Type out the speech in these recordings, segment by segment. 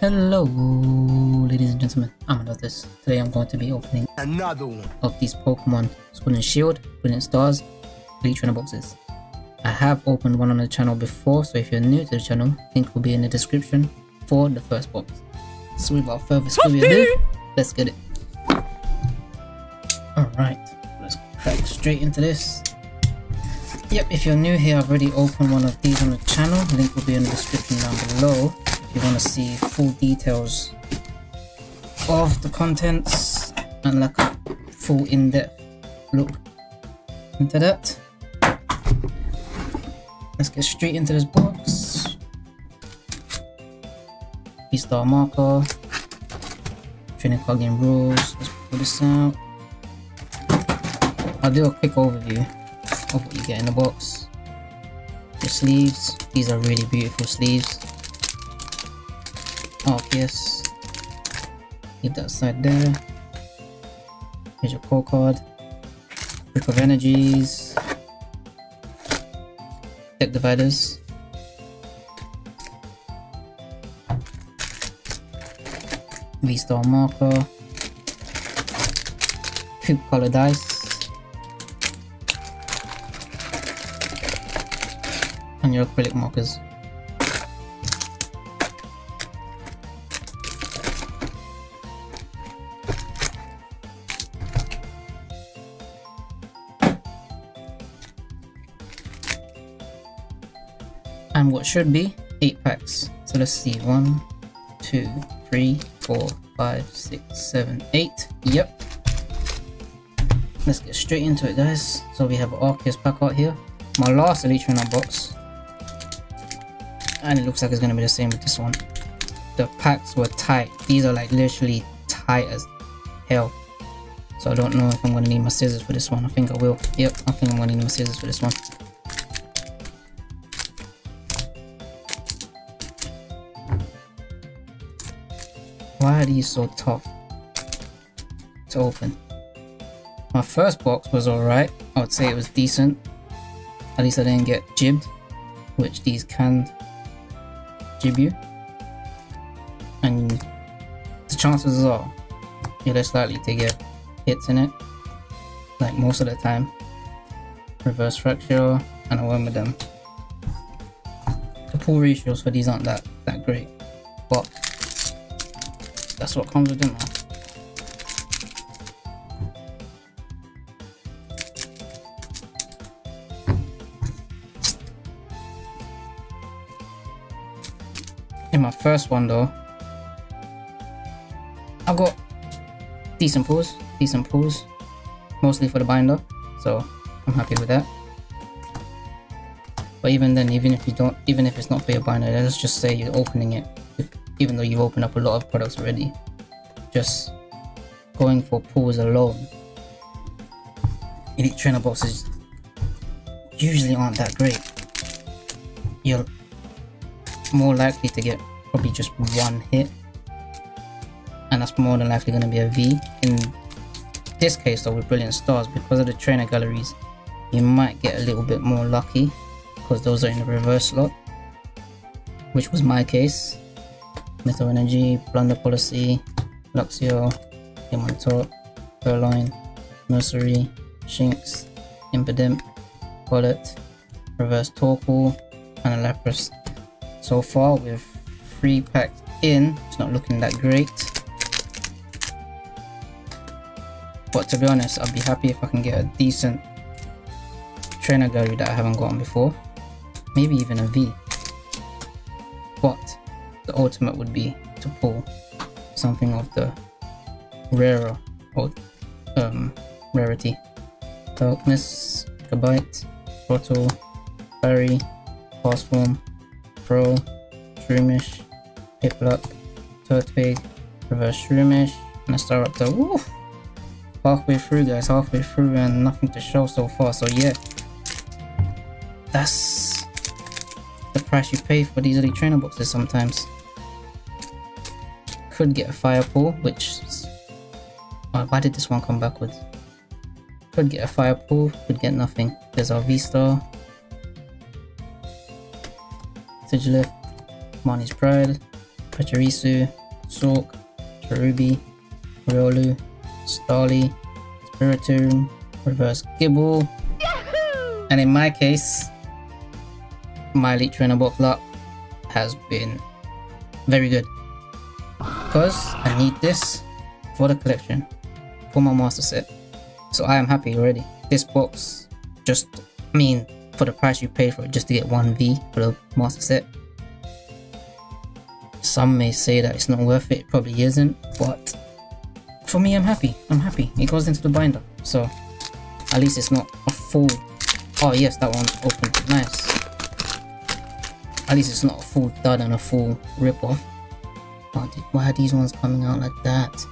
Hello, ladies and gentlemen, I'm Anothers. Today I'm going to be opening Another one. of these Pokemon Sword and Shield, Brilliant Stars, Elite Trainer boxes. I have opened one on the channel before, so if you're new to the channel, link will be in the description for the first box. So without further ado, let's get it. Alright, let's crack straight into this. Yep, if you're new here, I've already opened one of these on the channel. Link will be in the description down below if you want to see full details of the contents and like a full in-depth look into that. Let's get straight into this box. V-Star marker. Training card game rules. Let's pull this out. I'll do a quick overview of what you get in the box. The sleeves. These are really beautiful sleeves. Oh, Arceus. Leave that side there. Here's your code card. Brick of Energies. Deck dividers. V-Star marker. Poop color dice. And your acrylic markers. And what should be 8 packs. So let's see, one, two, three, four, five, six, seven, eight. Yep. Let's get straight into it guys. So we have Arceus pack out here. My last Elite Trainer box. And it looks like it's going to be the same with this one. The packs were tight. These are like literally tight as hell. So I don't know if I'm going to need my scissors for this one. I think I will. Yep, I think I'm going to need my scissors for this one. Are these so tough to open? My first box was alright. I would say it was decent. At least I didn't get jibbed, which these can jib you. And the chances are you're less likely to get hits in it, like most of the time. Reverse fracture, and I went with them. The pull ratios for these aren't that, that great, but that's what comes with them. In my first one though, I got decent pulls, decent pulls, mostly for the binder, so I'm happy with that. But even then, even if you don't, even if it's not for your binder, let's just say you're opening it even though you've opened up a lot of products already. Just going for pulls alone. Elite trainer boxes usually aren't that great. You're more likely to get probably just one hit. And that's more than likely going to be a V. In this case though with Brilliant Stars, because of the trainer galleries, you might get a little bit more lucky because those are in the reverse slot. Which was my case. Metal Energy, Blunder Policy, Luxio, Yamanto, Purrloin, Nursery, Shinx, Impidimp, Bullet, Reverse Torkoal, and a. So far with 3 packs in, it's not looking that great. But to be honest, I'd be happy if I can get a decent trainer gallery that I haven't gotten before. Maybe even a V. But the ultimate would be to pull something of the rarer um, rarity. Darkness, Gabite, Bottle, Barry, Fast Form, Pro, Shroomish, Piplup, Turtwig, Reverse Shroomish, and a Staraptor. Woo! Halfway through guys, halfway through and nothing to show so far, so yeah. That's price you pay for these elite trainer boxes sometimes could get a fire pull, which... Oh, why did this one come backwards? Could get a fire pull, could get nothing. There's our V-Star. Sigilyph, Marnie's Pride, Pachirisu, Sork, Cherubi, Riolu, Starly, Spiritomb, Reverse Gible, and in my case, my Elite Trainer luck has been very good. Because I need this for the collection for my master set. So I am happy already. This box just I mean for the price you pay for it just to get one V for the master set. Some may say that it's not worth it, it probably isn't but for me I'm happy. I'm happy. It goes into the binder. So at least it's not a full oh yes that one's open nice at least it's not a full dud and a full rip-off. Why, why are these ones coming out like that?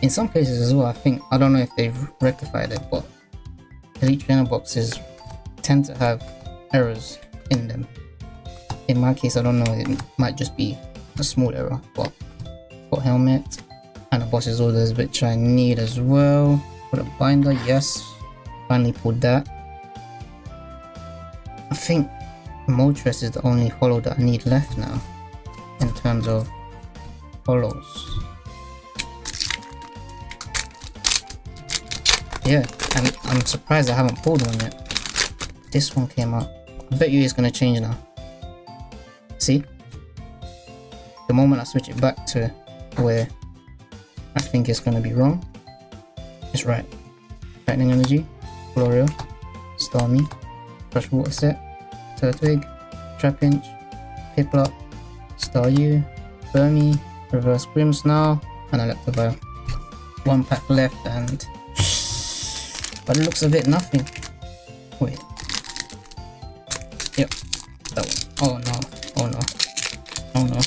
In some cases as well, I think, I don't know if they've rectified it, but Elite Trainer boxes tend to have errors in them. In my case, I don't know, it might just be a small error, but got helmet and a boss's orders, which I need as well. For the binder, yes, finally pulled that. I think Moltres is the only holo that I need left now in terms of holos. Yeah, I'm, I'm surprised I haven't pulled one yet. This one came out. I bet you it's gonna change now. See? The moment I switch it back to where I think it's gonna be wrong, it's right. Lightning Energy, Floreal, Starmie, Freshwater Set, Turtwig, Trapinch, Piplup, Staryu, Burmy, Reverse Grimmsnarl, and Electivire. One pack left and... But it looks a bit nothing. Wait. Yep, that one. Oh no, oh no, oh no.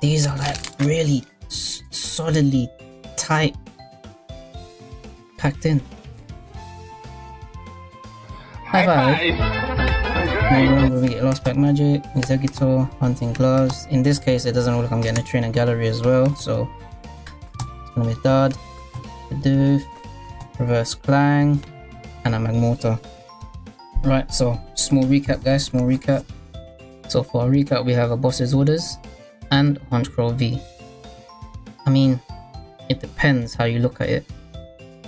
These are like really solidly tight packed in. High five! Maybe we get Lost Pack Magic, Exeggutor, Hunting Gloves. In this case, it doesn't look like I'm getting a Trainer Gallery as well, so it's gonna be Dud, Bidoof, Reverse Klang, and a Magmortar. Right, so small recap guys, small recap. So for our recap, we have a Boss's Orders and Honchkrow V. I mean, it depends how you look at it.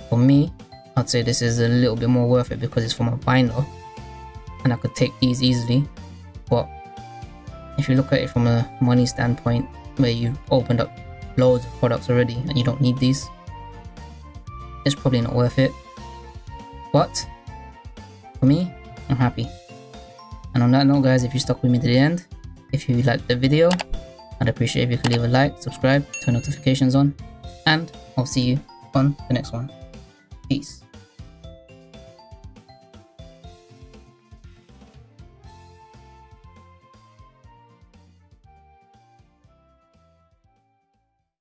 For me, I'd say this is a little bit more worth it because it's from a binder and I could take these easily. But if you look at it from a money standpoint where you've opened up loads of products already and you don't need these it's probably not worth it. But for me I'm happy. And on that note guys if you stuck with me to the end if you liked the video I'd appreciate if you could leave a like subscribe turn notifications on and I'll see you on the next one. Peace